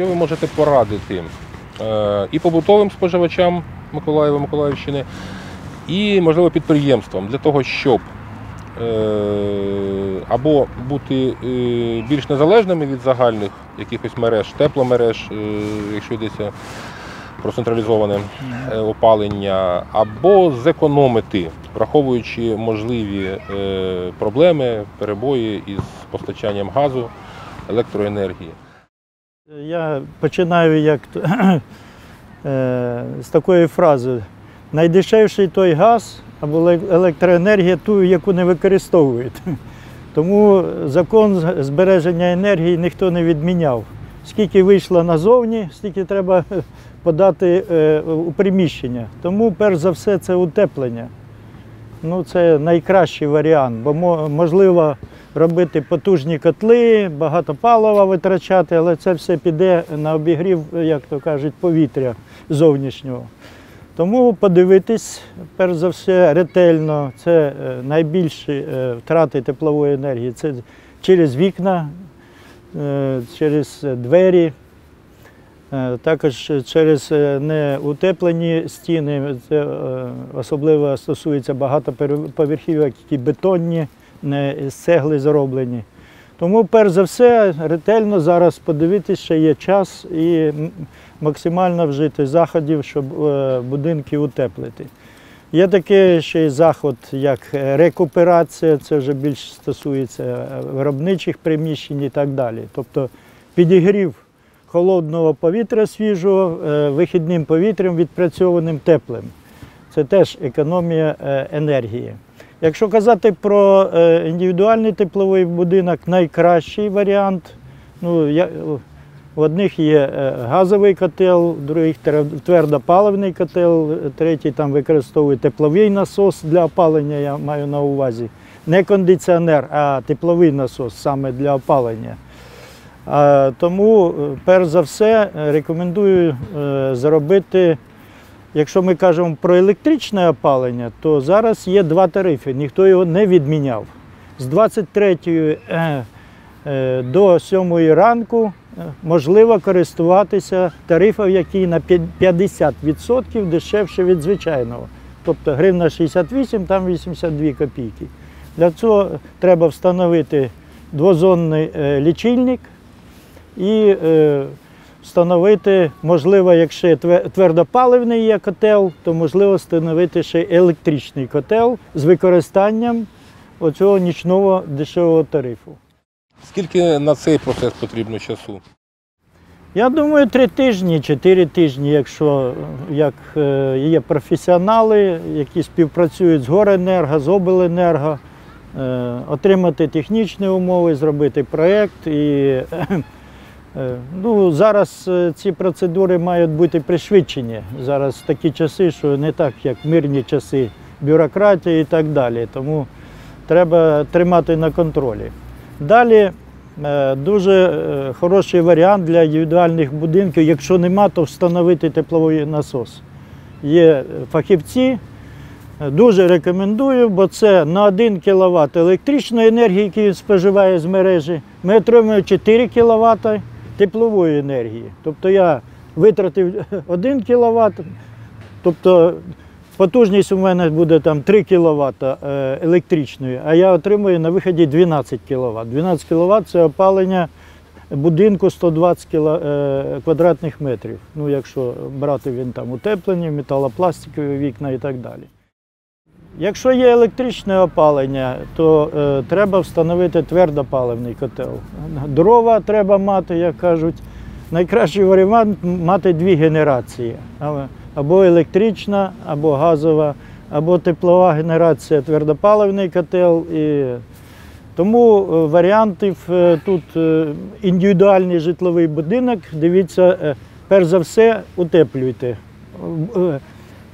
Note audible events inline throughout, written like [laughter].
що ви можете порадити е, і побутовим споживачам Миколаєва, Миколаївщини, і, можливо, підприємствам для того, щоб е, або бути е, більш незалежними від загальних якихось мереж, тепломереж, якщо йдеться про централізоване опалення, або зекономити, враховуючи можливі проблеми, перебої із постачанням газу, електроенергії. Я починаю як [clears throat] е, з такої фрази. Найдешевший той газ або електроенергія ту, яку не використовують. [laughs] Тому закон збереження енергії ніхто не відміняв. Скільки вийшло назовні, стільки треба [laughs] подати е, у приміщення. Тому, перш за все, це утеплення. Ну, це найкращий варіант, бо можливо робити потужні котли, багато палива витрачати, але це все піде на обігрів, як то кажуть, повітря зовнішнього. Тому подивитись, перш за все, ретельно, це е, найбільші е, втрати теплової енергії. Це через вікна, е, через двері, також через неутеплені стіни. Це особливо стосується багатоповерхівок, які бетонні, з цегли зроблені. Тому, перш за все, ретельно зараз подивитися, що є час і максимально вжити заходів, щоб е, будинки утеплити. Є такий ще й заход, як рекуперація, це вже більш стосується е, виробничих приміщень і так далі. Тобто підігрів холодного повітря свіжого е, вихідним повітрям, відпрацьованим теплим. Це теж економія енергії. Якщо казати про е, індивідуальний тепловий будинок, найкращий варіант. Ну, я, в одних є е, газовий котел, в других твердопаливний котел, третій там використовує тепловий насос для опалення, я маю на увазі. Не кондиціонер, а тепловий насос саме для опалення. Тому, е, перш за все, рекомендую зробити Якщо ми кажемо про електричне опалення, то зараз є два тарифи, ніхто його не відміняв. З 23 е, е, до 7 ранку е, можливо користуватися тарифом, який на 50% дешевше від звичайного. Тобто гривна 68, там 82 копійки. Для цього треба встановити двозонний лічильник і встановити, можливо, якщо твердопаливний є котел, то можливо встановити ще електричний котел з використанням оцього нічного дешевого тарифу. Скільки на цей процес потрібно часу? Я думаю, три тижні, чотири тижні, якщо як е, є професіонали, які співпрацюють з Горенерго, з Обленерго, е, отримати технічні умови, зробити проєкт. І, ну, зараз е, ці процедури мають бути пришвидшені. Зараз такі часи, що не так, як мирні часи, бюрократія і так далі. Тому треба тримати на контролі. Далі е, дуже е, хороший варіант для індивідуальних будинків. Якщо нема, то встановити тепловий насос. Є е, фахівці, е, дуже рекомендую, бо це на 1 кВт електричної енергії, яку споживає з мережі. Ми отримуємо 4 кВт теплової енергії. Тобто я витратив [laughs] 1 кВт, тобто Потужність у мене буде там 3 кВт електричної, а я отримую на виході 12 кВт. 12 кВт це опалення будинку 120 кіло- е, квадратних метрів. Ну, якщо брати він там утеплені, металопластикові вікна і так далі. Якщо є електричне опалення, то е, треба встановити твердопаливний котел. Дрова треба мати, як кажуть. Найкращий варіант мати дві генерації. Або електрична, або газова, або теплова генерація, твердопаливний котел. І... Тому е, варіантів е, тут е, індивідуальний житловий будинок. Дивіться, перш за все, утеплюйте.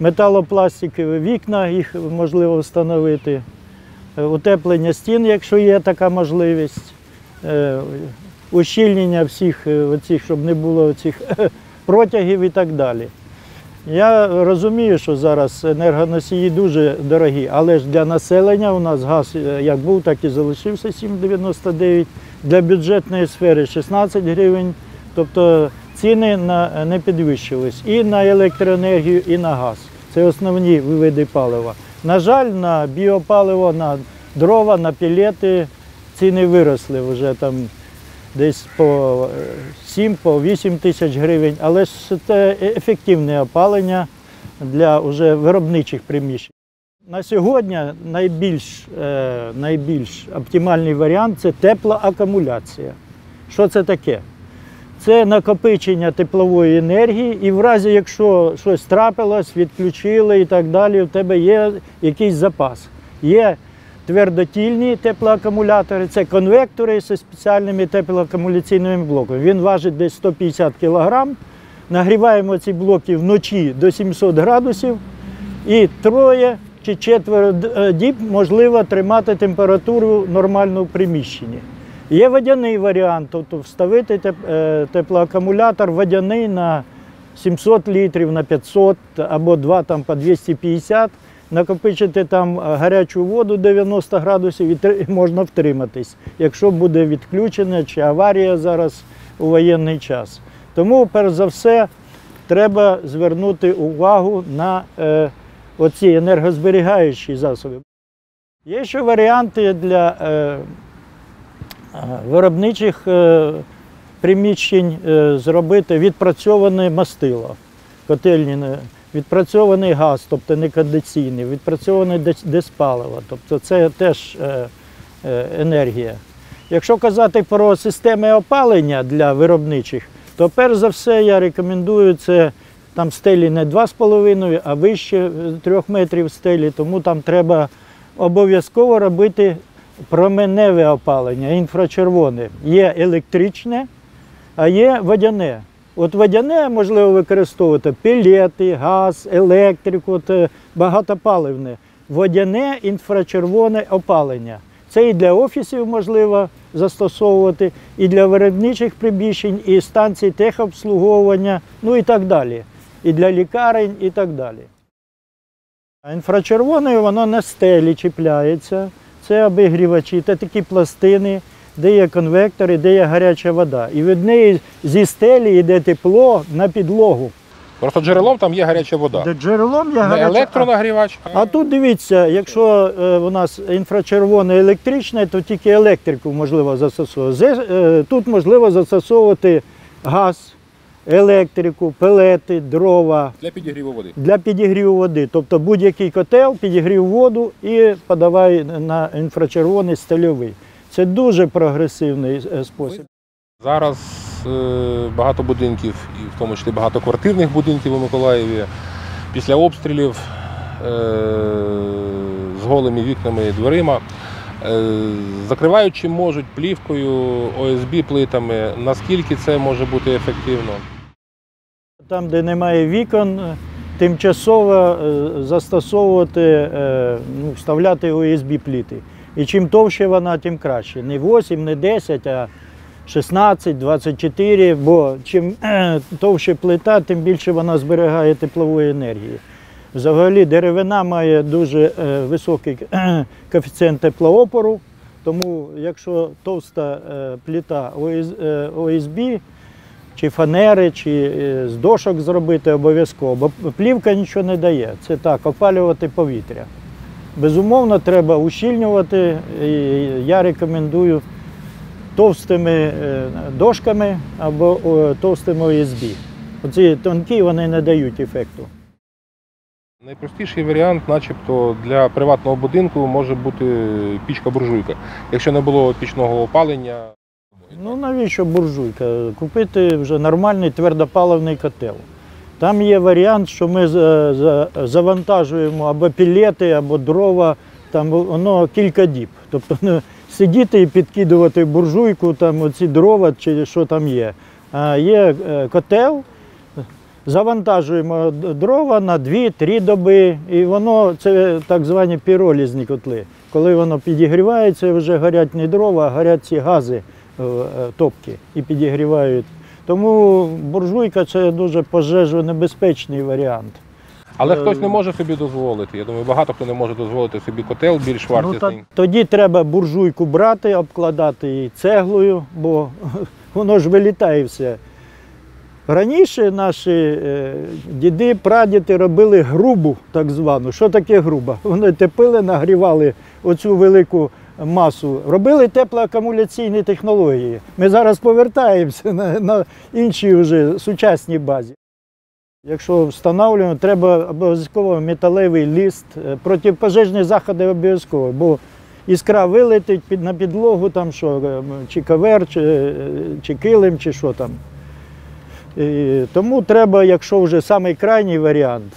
Металопластикові вікна, їх можливо встановити. Е, Утеплення стін, якщо є така можливість. Е, Ущільнення всіх е, оцих, щоб не було цих [laughs] протягів і так далі. Я розумію, що зараз енергоносії дуже дорогі, але ж для населення у нас газ як був, так і залишився 7,99. Для бюджетної сфери 16 гривень. Тобто ціни не підвищились і на електроенергію, і на газ. Це основні види палива. На жаль, на біопаливо, на дрова, на пілети ціни виросли вже там десь по 7 по 8 тисяч гривень, але ж це ефективне опалення для вже виробничих приміщень. На сьогодні найбільш, е, найбільш оптимальний варіант це тепла акумуляція. Що це таке? Це накопичення теплової енергії, і в разі, якщо щось трапилось, відключили і так далі, у тебе є якийсь запас. Є твердотільні теплоакумулятори, це конвектори зі спеціальними теплоакумуляційними блоками. Він важить десь 150 кг. Нагріваємо ці блоки вночі до 700 градусів, і троє чи четверо е, діб можливо тримати температуру нормальну в приміщенні. Є водяний варіант, тобто вставити е, теплоакумулятор водяний на 700 літрів, на 500 або два там по 250, накопичити там е, гарячу воду 90 градусів і можна втриматись, якщо буде відключення чи аварія зараз у воєнний час. Тому, перш за все, треба звернути увагу на е, оці енергозберігаючі засоби. Є ще варіанти для е, виробничих е, приміщень е, зробити відпрацьоване мастило, котельні, відпрацьований газ, тобто не кондиційний, відпрацьований дес- диспаливо, тобто це теж е, е, енергія. Якщо казати про системи опалення для виробничих, то перш за все я рекомендую це там стелі не 2,5, а вище 3 метрів стелі, тому там треба обов'язково робити променеве опалення, інфрачервоне. Є електричне, а є водяне. От водяне можливо використовувати пілети, газ, електрику, от, е, багатопаливне. Водяне інфрачервоне опалення. Це і для офісів можливо застосовувати, і для виробничих приміщень, і станцій техобслуговування, ну і так далі. І для лікарень, і так далі. А Інфрачервоною воно на стелі чіпляється. Це обігрівачі, це такі пластини, де є конвектори, де є гаряча вода. І від неї зі стелі йде тепло на підлогу. Просто джерелом там є гаряча вода. Де джерелом є Не гаряча електронагрівач, а, А тут дивіться, якщо е, у нас інфрачервоне електричне, то тільки електрику можливо застосовувати. Е, Тут можливо застосовувати газ, електрику, пелети, дрова для підігріву води. для підігріву води. Тобто будь-який котел підігрів воду і подавай на інфрачервоний стильовий. Це дуже прогресивний е, спосіб. Зараз е, багато будинків, і в тому числі багатоквартирних будинків у Миколаєві, після обстрілів е, з голими вікнами і дверима, е, закривають чим можуть плівкою, ОСБ плитами. Наскільки це може бути ефективно? Там, де немає вікон, е, тимчасово е, застосовувати, е, ну, вставляти ОСБ пліти. І чим товще вона, тим краще. Не 8, не 10, а 16, 24, бо чим товще плита, тим більше вона зберігає теплової енергії. Взагалі деревина має дуже високий коефіцієнт теплоопору, тому якщо товста е, ОСБ, чи фанери, чи е, з дошок зробити обов'язково, бо плівка нічого не дає. Це так, опалювати повітря. Безумовно, треба ущільнювати. І я рекомендую товстими е, дошками або товстими ОСБ. Оці тонкі вони не дають ефекту. Найпростіший варіант, начебто, для приватного будинку може бути пічка-буржуйка. Якщо не було пічного опалення, Ну навіщо буржуйка? Купити вже нормальний твердопаливний котел. Там є варіант, що ми за- за- завантажуємо або пілети, або дрова, там воно кілька діб. Тобто ну, сидіти і підкидувати буржуйку, там оці дрова чи що там є. А є е, котел, завантажуємо дрова на 2-3 доби, і воно це так звані піролізні котли. Коли воно підігрівається, вже горять не дрова, а горять ці гази топки і підігрівають. Тому буржуйка це дуже пожежонебезпечний варіант. але Е, хтось не може собі дозволити. Я думаю, багато хто не може дозволити собі котел більш Ну, вартісний. та- тоді треба буржуйку брати, обкладати її цеглою, бо [laughs] воно ж вилітає все. Раніше наші е, діди, прадіди робили грубу, так звану. Що таке груба? Вони тепили, нагрівали оцю велику масу, робили теплоакумуляційні технології. Ми зараз повертаємося на, на іншій вже сучасній базі. Якщо встановлюємо, треба обов'язково металевий ліст, е, протипожежні заходи обов'язково, бо іскра вилетить під, на підлогу, там що, е, чи ковер, чи, е, чи килим, чи що там. І тому треба, якщо вже самий крайній варіант,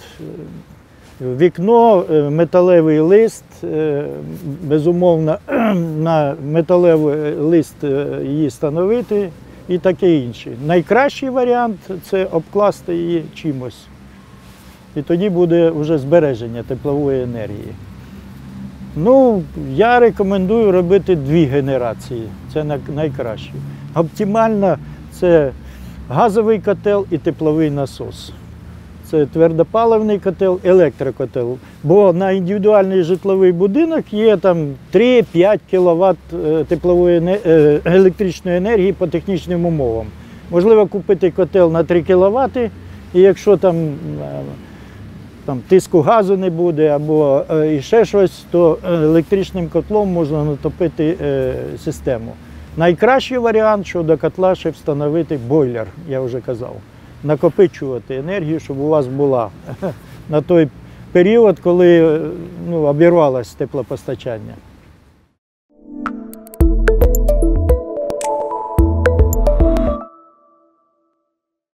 вікно, е, металевий лист, е, безумовно, [clears throat] на металевий лист е, її встановити і таке інше. Найкращий варіант це обкласти її чимось. І тоді буде вже збереження теплової енергії. Ну, я рекомендую робити дві генерації. Це найкраще. Оптимально це газовий котел і тепловий насос. Це твердопаливний котел, електрокотел. Бо на індивідуальний житловий будинок є там 3-5 кВт теплової е, електричної енергії по технічним умовам. Можливо купити котел на 3 кВт, і якщо там, е, там тиску газу не буде або е, і ще щось, то електричним котлом можна натопити е, систему. Найкращий варіант, що до котла ще встановити бойлер, я вже казав. Накопичувати енергію, щоб у вас була [laughs] на той період, коли ну, обірвалось теплопостачання.